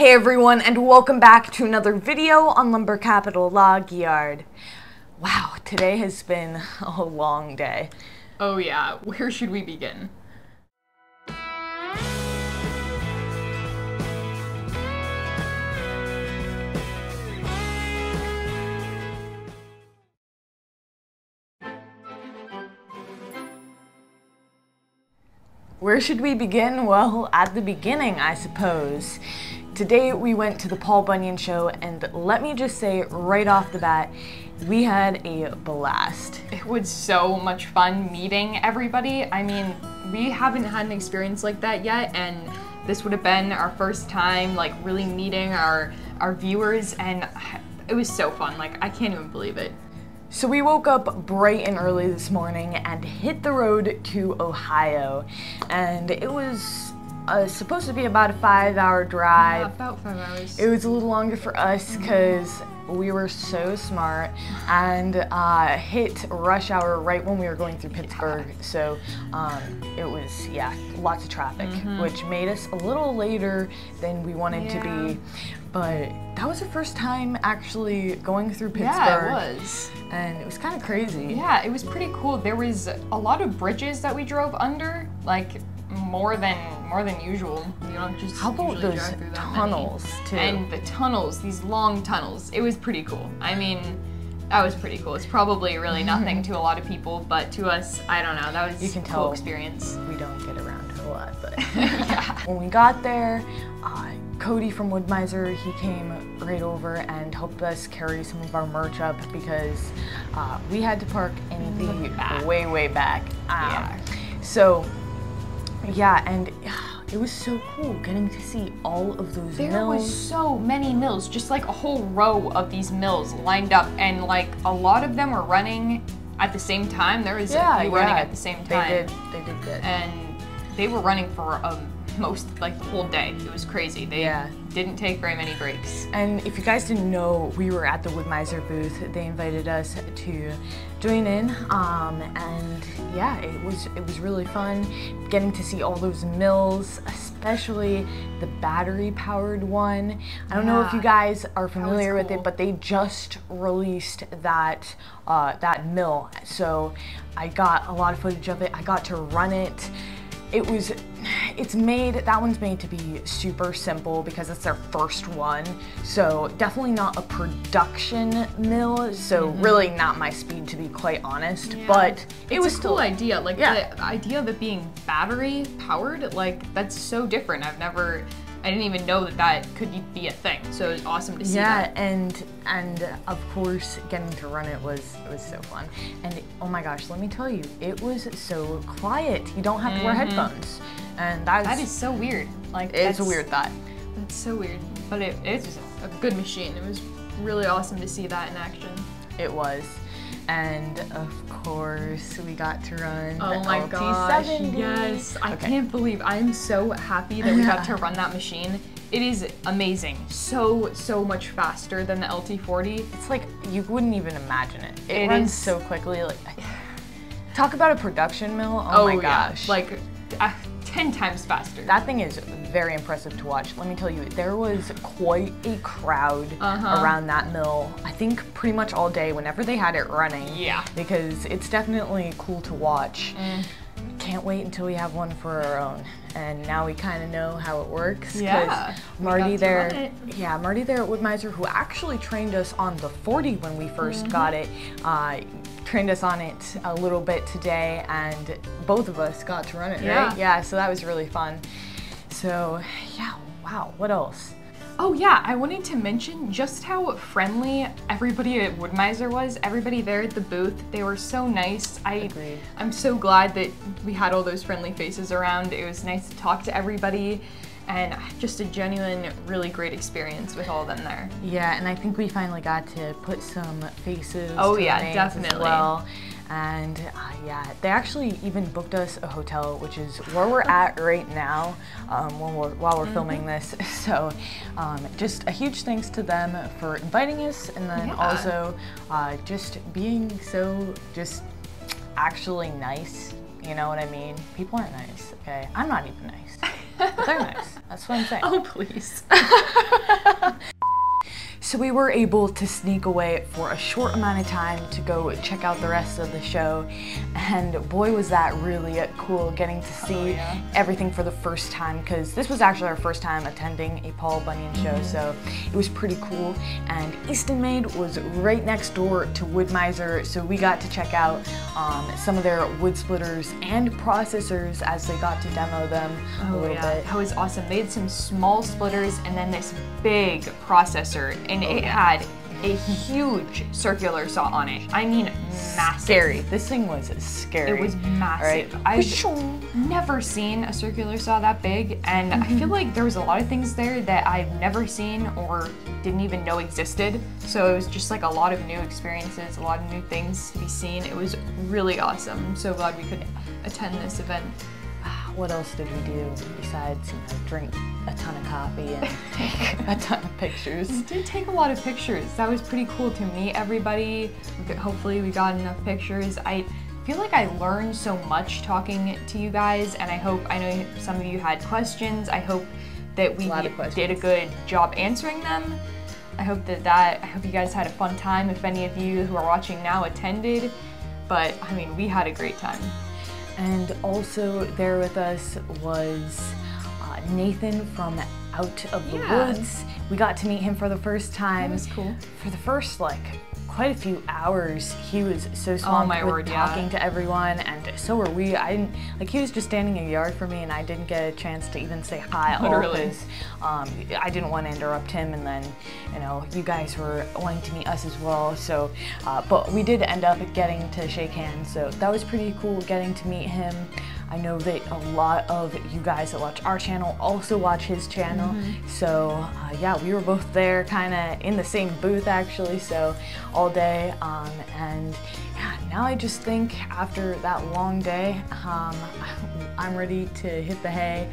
Hey everyone, and welcome back to another video on Lumber Capital Log Yard. Wow, today has been a long day. Oh yeah, where should we begin? Where should we begin? Well, at the beginning, I suppose. Today we went to the Paul Bunyan show, and let me just say right off the bat, we had a blast. It was so much fun meeting everybody. I mean, we haven't had an experience like that yet, and this would have been our first time like really meeting our our viewers, and it was so fun. Like I can't even believe it. So we woke up bright and early this morning and hit the road to Ohio. And it was uh, supposed to be about a five hour drive. Yeah, about five hours. It was a little longer for us because we were so smart and uh, hit rush hour right when we were going through Pittsburgh. So um, it was, yeah, lots of traffic, Mm-hmm. which made us a little later than we wanted to be. But that was the first time actually going through Pittsburgh. Yeah, it was. And it was kind of crazy. Yeah, it was pretty cool. There was a lot of bridges that we drove under, like more than more than usual. You don't just How about those drive through that many. tunnels, too? And the tunnels, these long tunnels. It was pretty cool. I mean, that was pretty cool. It's probably really nothing to a lot of people, but to us, I don't know. That was Mm-hmm. You can tell. cool experience. we don't get around a lot, but yeah. when we got there, uh, Cody from Wood-Mizer, he came right over and helped us carry some of our merch up because uh, we had to park in the back. way, way back. Um, Yeah. So, yeah, and it was so cool getting to see all of those There mills. was so many mills, just like a whole row of these mills lined up, and like a lot of them were running at the same time. There was yeah, a few running at the same time. They did, they did good. and they were running for um, most like the whole day. It was crazy. They Yeah. didn't take very many breaks. And if you guys didn't know, we were at the Wood-Mizer booth. They invited us to join in, um, and yeah, it was it was really fun getting to see all those mills, especially the battery-powered one. I don't know if you guys are familiar with it, but they just released that uh, that mill, so I got a lot of footage of it. I got to run it it was it's made that one's made to be super simple because it's their first one so definitely not a production mill so really not my speed to be quite honest but it Mm-hmm. It's was a still cool idea. Like Yeah. the idea of it being battery powered, like that's so different. I've never, I didn't even know that that could be a thing. So it was awesome to see yeah that. and and of course getting to run it was it was so fun and oh my gosh let me tell you it was so quiet you don't have to wear mm-hmm. headphones and that's. That is so weird. Like it's a weird thought That's so weird. But it, it's just a good machine. It was really awesome to see that in action. It was. And of course, we got to run Oh the my gosh, LT70. yes. I Okay. can't believe I'm so happy that we got to run that machine. It is amazing. So, so much faster than the LT40. It's like you wouldn't even imagine it. It, It runs so quickly. Like, talk about a production mill. Oh, my yeah. gosh. Like uh, 10 times faster. that thing is very impressive to watch. Let me tell you, there was quite a crowd Uh-huh. around that mill. I think pretty much all day whenever they had it running. Yeah. Because it's definitely cool to watch. Mm. Can't wait until we have one for our own. And now we kind of know how it works. Yeah, Marty there, yeah, Marty there at Wood-Mizer, who actually trained us on the 40 when we 1st Mm-hmm. got it, uh, trained us on it a little bit today, and both of us got to run it, Yeah. right? Yeah, so that was really fun. So, yeah, wow, what else? Oh yeah, I wanted to mention just how friendly everybody at Wood-Mizer was. Everybody there at the booth, they were so nice. I, Agreed. I'm so glad that we had all those friendly faces around. It was nice to talk to everybody, and just a genuine, really great experience with all of them there. Yeah, and I think we finally got to put some faces. Oh, yeah, names as definitely. well. And uh, yeah, they actually even booked us a hotel, which is where we're at right now um, when we're, while we're Mm-hmm. filming this. So um, just a huge thanks to them for inviting us and then Yeah. also uh, just being so just actually nice. You know what I mean? People aren't nice, okay? I'm not even nice. but they're nice. That's what I'm saying. Oh, please. So we were able to sneak away for a short amount of time to go check out the rest of the show. And boy, was that really cool getting to see yeah. everything for the first time because this was actually our first time attending a Paul Bunyan show. So it was pretty cool. And Eastonmade was right next door to Wood-Mizer. So we got to check out um, some of their wood splitters and processors as they got to demo them a little bit. That was awesome. They had some small splitters and then this big processor, and it yeah. had a huge circular saw on it. I mean, massive. Scary. This thing was scary. It was massive. Right? I've never seen a circular saw that big, and I feel mm-hmm. like there was a lot of things there that I've never seen or didn't even know existed. So it was just like a lot of new experiences, a lot of new things to be seen. It was really awesome. I'm so glad we could attend this event. What else did we do besides you know drink a ton of coffee and take a ton of pictures We did take a lot of pictures. That was pretty cool to meet everybody. We could- Hopefully, we got enough pictures. I feel like I learned so much talking to you guys, and I hope I know some of you had questions. I hope that we of did a good job answering them. I hope that that I hope you guys had a fun time. If any of you who are watching now attended, but I mean, we had a great time. And also there with us was uh, nathan from out of the Yeah. woods we got to meet him for the first time That was cool. for the first like quite a few hours he was so swamped Oh my with word, yeah. talking to everyone and so were we i didn't like he was just standing in a yard for me and i didn't get a chance to even say hi at all Literally. because um, i didn't want to interrupt him and then you know you guys were wanting to meet us as well so uh, but we did end up getting to shake hands so that was pretty cool getting to meet him I know that a lot of you guys that watch our channel also watch his channel. So, uh, yeah, we were both there kind of in the same booth actually, so all day. Um, and yeah, now I just think after that long day, um, I'm ready to hit the hay.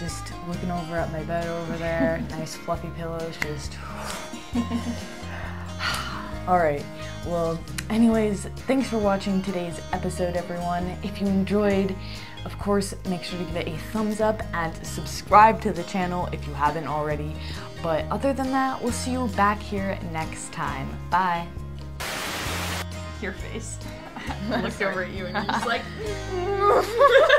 Just looking over at my bed over there, nice fluffy pillows, just. All right. Well, anyways, thanks for watching today's episode, everyone. If you enjoyed, of course, make sure to give it a thumbs up and subscribe to the channel if you haven't already. But other than that, we'll see you back here next time. Bye. Your face. I looked over at you and you're just like.